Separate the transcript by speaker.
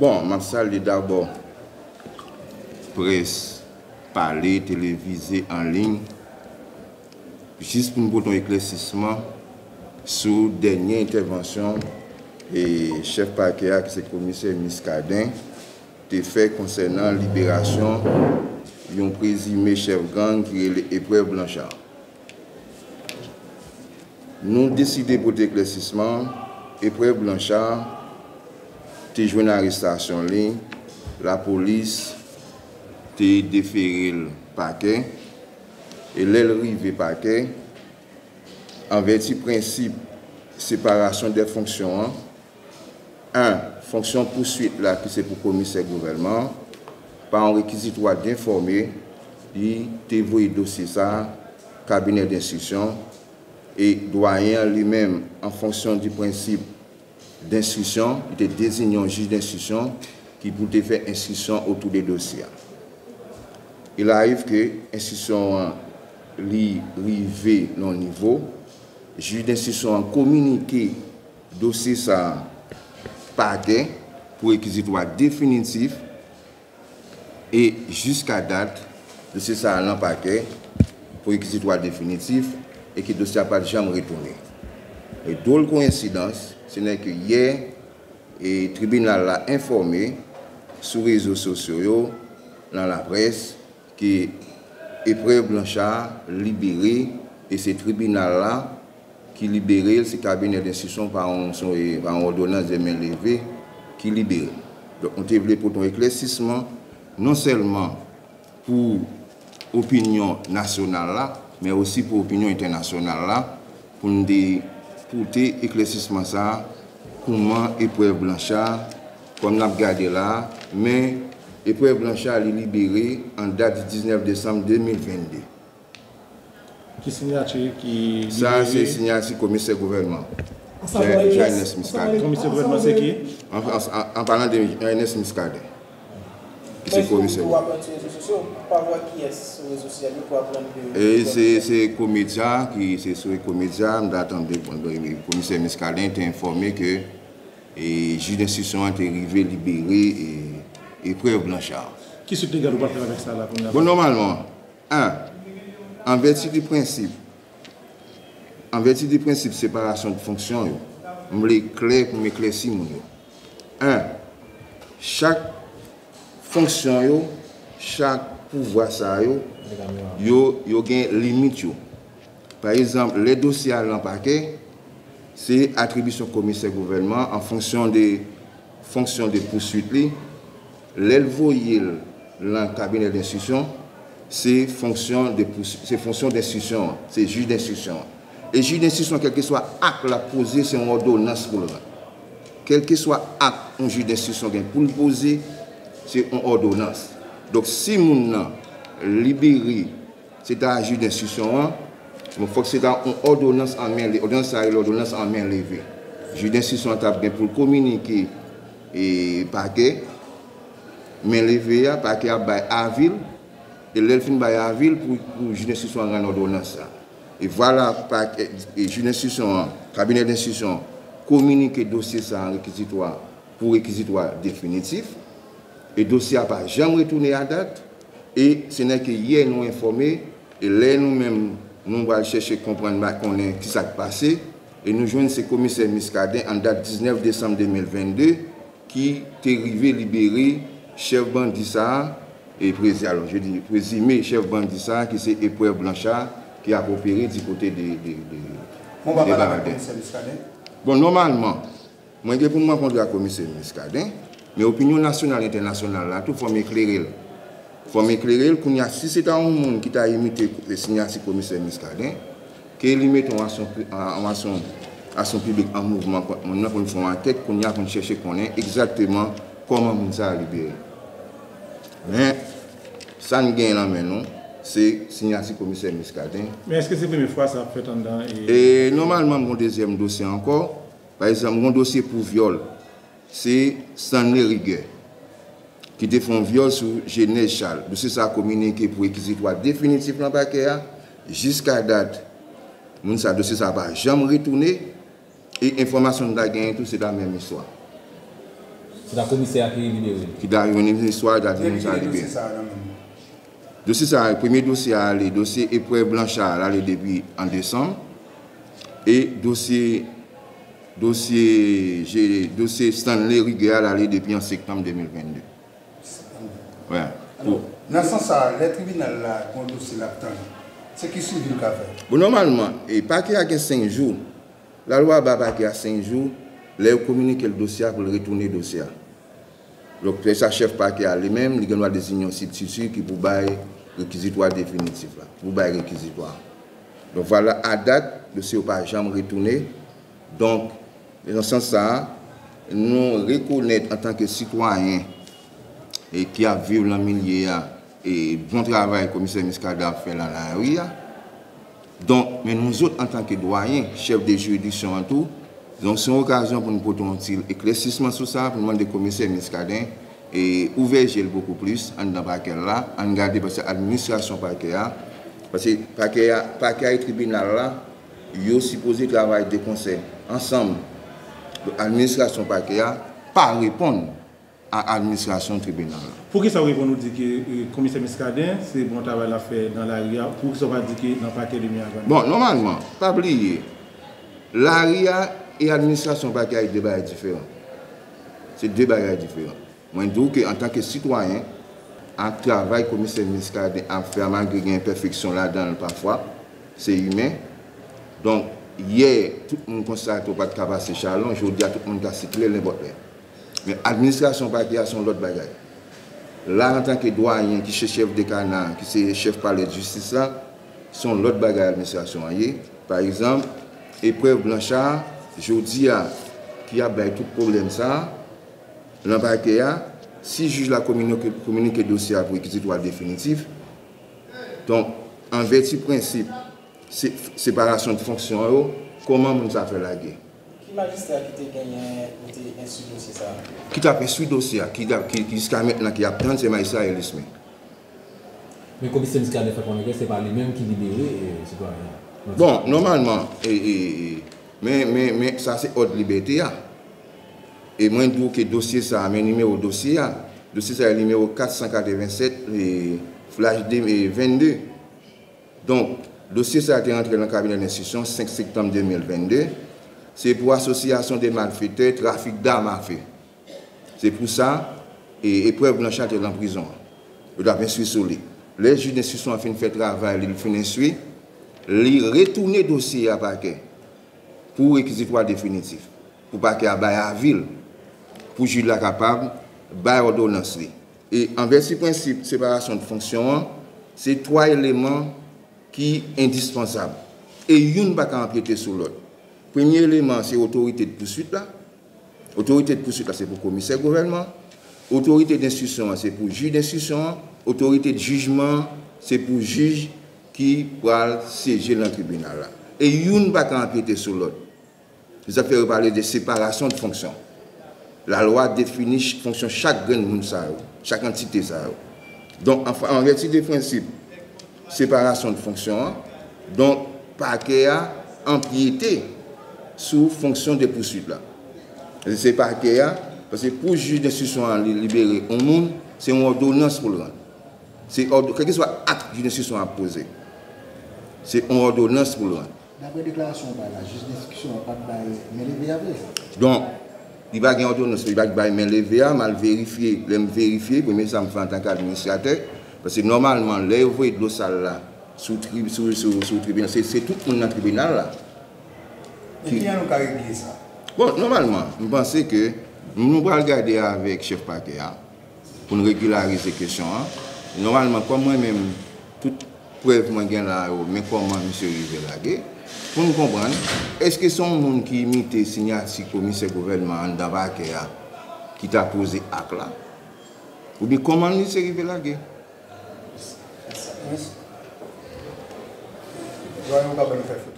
Speaker 1: Bon, ma sali d'abord presse, parler, téléviser en ligne, juste pour nous donner un éclaircissement sur la dernière intervention et chef parquet, qui c'est commissaire Miscadin, te fait concernant la libération d'un présumé chef gang qui est l'épreuve Blanchard. Nous décidons pour l'éclaircissement, épreuve Blanchard, te joué une arrestation ligne, la police te déféré le paquet et l'arrivée paquet en vertu principe séparation des fonctions. Un, fonction poursuite là qui c'est pour commissaire gouvernement, par un réquisitoire d'informer, il te dossier ça, cabinet d'instruction, et doyen lui-même en fonction du principe d'instruction, il te désigne un juge d'instruction qui peut faire instruction autour des dossiers. Il arrive que l'instruction rive non niveau, le juge d'instruction a communiqué dossier ça paquet pour réquisitoire définitif et jusqu'à date, dossier ça a un paquet pour réquisitoire définitif et que le dossier n'a pas jamais retourné. Et d'autres coïncidences, ce n'est que hier, le tribunal a informé sur les réseaux sociaux, dans la presse, que l'épreuve Blanchard libéré et ce tribunal-là qui libéré, ce cabinet d'instruction par, par ordonnance de main levée, qui libéré. Donc on voulu pour ton éclaircissement, non seulement pour l'opinion nationale mais aussi pour l'opinion internationale pour nous porter éclaircissement ça, comment épreuve Blanchard, comme nous avons regardé là, mais épreuve Blanchard est libérée en date du 19 décembre 2022.
Speaker 2: Qui signature qui.
Speaker 1: Ça, c'est signature commissaire gouvernement.
Speaker 3: Ernest
Speaker 1: Miscadé.
Speaker 2: Commissaire gouvernement, c'est qui?
Speaker 1: En, en, en, parlant de Ernest Miscadé.
Speaker 3: Se komise. Ou apren sou rezo sosyo, pa wak ki es sou rezo sosyo, ou apren de...
Speaker 1: E se komedja, ki se sou komedja, mda atande, komise Meskalin te informe ke juj d'instruction te rive libere e preu blanchard.
Speaker 2: Ki sou te gado patre avèk sa la?
Speaker 1: Bon, normalman, an, an verti di prinsip, an verti di prinsip separasyon di fonksyon yo, mle kler pou mle kler si moun yo. An, chak fonction, chaque pouvoir, ça, yo, yo, yo une limite. Par exemple, les dossiers à l'empaquet, c'est attribution commissaire gouvernement en fonction des fonctions de poursuite. L'élevée, dans le cabinet d'instruction, c'est fonction d'instruction, c'est juge d'instruction. Et juge d'instruction, quel que soit acte la poser, c'est une ordonnance pour le Quel que soit acte un juge d'instruction pour le poser, c'est une ordonnance. Donc si mon libéré, c'est un juge d'instruction, il faut que c'est une ordonnance en main, l'ordonnance l'ordonnance en main levée. Le juge d'instruction a pour communiquer et paquet, main levée, paquet à ville, et l'elfine à ville pour, pour juge d'instruction en ordonnance. Et voilà, le juge d'instruction, cabinet d'instruction, communique le dossier ça en réquisitoire pour réquisitoire définitif. Le dossier n'a pas jamais retourné à date. Et ce n'est que hier nous informé, et là nous-mêmes, nous allons chercher à comprendre ce qui s'est passé. Et nous joignons ce commissaire Miscadin en date 19 décembre 2022 qui est arrivé libéré chef Bandissa et président, alors je dis présumé chef Bandissa qui c'est Épreuve Blanchard qui a opéré du côté des de,
Speaker 3: Bon, bah, commissaire
Speaker 1: Bon, normalement, moi, je pour moi contre la commissaire Miscadin, Men opinyon nasyonal, internasyonal la, tou fòm ekleril. Fòm ekleril, koun ya si se ta ou moun ki ta imite le sinyasi komiser miskaden, ke li met an asyon publik an mouvman, moun nan kon fòm an tek, koun ya kon chèche konen, ekzakteman koman moun sa libere. Men, san gen lan men nou, se
Speaker 2: sinyasi komiser miskaden. Men, eske se premi fwa sa fèt an
Speaker 1: dan? E normalman moun dezem dosye ankor, par exemple, moun dosye pou viole, c'est Stanley Rigueur, qui défend un viol sur Genèse Charles. Le ça a communiqué pour réquisitoire définitif dans le paquet, jusqu'à date, mon dossier ça va jamais retourner, et information de la gagne, tout c'est la même histoire.
Speaker 4: Se ta komisè a ki libere.
Speaker 1: Ki da yon histoire da di
Speaker 5: Dè
Speaker 1: moun
Speaker 5: ki
Speaker 1: sa
Speaker 5: ki
Speaker 1: libe.
Speaker 5: dosye sa nan men.
Speaker 1: Dossier ça, le premier dossier a allé, dossier épreuve Blanchard allé depuis en décembre. Et dossier, dossier, j'ai- dossier Stanley Rigueur allé depuis en septembre 2022. Ouais. Pour-
Speaker 5: Nan san sa, le tribunal la kon dosye la ptan, se ki suivi l ka fè?
Speaker 1: Bon, normalement, et paquet a 5 jours. La loi a paquet à 5 jours. Là, communique le dossier pour le retourner le dossier. Donc, c'est ça, chef paquet à lui-même, il doit désigner un substitut qui pour bailler réquisitoire définitif, là, pour bailler réquisitoire. Donc, voilà, à date, le dossier n'a pas jamais retourné. Donc, dans ce sens-là, nous reconnaître en tant que citoyens et qui a vécu dans le milieu et bon travail le commissaire Miskada fait dans la rue. là. Donc, mais nous autres, en tant que doyens, chefs de juridiction en tout, donc c'est une occasion pour nous porter un petit éclaircissement sur ça, pour demander au commissaire Miskadin et ouvrir beaucoup plus en dans paquet là, en garder parce que l'administration paquet parce que paquet et tribunal là, ils sont supposés travailler de concert ensemble. L'administration paquet là, pas répondre à l'administration tribunal.
Speaker 2: Pour qui ça répond nous dit que le commissaire Miscadin, c'est bon travail à faire dans la RIA, pour qui ça va dire que dans le paquet de Miagan.
Speaker 1: Bon, normalement, pas oublier, l'ARIA et l'administration deux bagages différents. C'est deux bagages différents. Moi, je dis qu'en tant que citoyen, un travail commissaire Miscadin a fait malgré une imperfection là-dedans parfois, c'est humain. Donc, Ye, tout moun konstant ou pat kabase chalon, jodi a tout moun kasikle lè bot lè. Men administrasyon pa ki a son lot bagay. La an tanke doyen ki se chef de kanan, ki se chef pale justice la, son lot bagay administrasyon a ye. Par exemple, epreve blanchard, jodi ah, a ki a bay tout problem sa, lan pa ki a, ah, si juj la komunike dosya pou ekizit wal definitif, ton an veti prinsip, se, separasyon di fonksyon yo, koman moun sa fe lage.
Speaker 3: Ki magistra ki te genyen ou te insu dosye sa?
Speaker 1: Ki ta pe insu dosye, ki diska met nan ki ap tan se magistra e lisme.
Speaker 4: Men komisyon diska de Fapon Negre, se pa li menm ki libere,
Speaker 1: se pa yon? Bon, normalman, men sa se od libeti ya. E mwen dwo ke dosye sa, men nimeyo dosye ya, dosye sa yon nimeyo 487, flaj 22. Donk, dossier, ça a été rentré dans le cabinet d'instruction 5 septembre 2022. C'est pour association des malfaiteurs, trafic d'armes à feu. C'est pour ça, et épreuve Blanchard est en prison. Il doit bien suivre sur lui. Les juges d'instruction ont fait fait travail, ils fin instruit, ils retournent dossier à parquet pour réquisitoire définitif. Pour parquet à à ville, pour juge la capable, bail ordonnance. Et en vertu principe séparation de fonction, c'est trois éléments qui sont indispensables. Et une pas empiéter sur l'autre. Premier élément, c'est l'autorité de poursuite là. Autorité de poursuite, c'est pour le commissaire gouvernement. Autorité d'instruction, c'est pour le juge d'instruction. Autorité de jugement, c'est pour le juge qui va siéger dans le tribunal. Là. Et une ne va empiéter sur l'autre. Ça fait parler de séparation de fonctions. La loi définit fonction chaque grain de chaque entité. Donc, en, en vertu des principes, séparation de fonctions, hein, donc, parquet a empiété sous fonction de poursuite. Là. C'est parquet a, parce que pour le juge d'instruction libérer un monde, c'est une ordonnance pour le rendre. C'est quel que soit acte de juge d'instruction à poser. C'est une ordonnance pour le rendre.
Speaker 6: D'après déclaration par la juge d'instruction, pas de bail, mais.
Speaker 1: Donc, il va gagner ordonnance, il va gagner main levée, mal vérifier, l'aime vérifier, premier ça me fait en tant qu'administrateur, parce que normalement, les voies de l'eau sale là, sous, sous tribunal, c'est c'est tout le monde dans le tribunal là.
Speaker 5: E ki an nou ka regle sa?
Speaker 1: Bon, normalement, je pense que nous allons regarder avec le chef parquet hein, pour nous régulariser la question. hein. Normalement, comme moi-même, toute preuve moi gagne là, mais comment M. Rivel a gagné, pour nous comprendre, est-ce que son monde qui imite le signature commissaire gouvernement dans le parquet hein, qui t'a posé acte là? Ou bien comment M. Rivel a gagné
Speaker 5: Doyen ou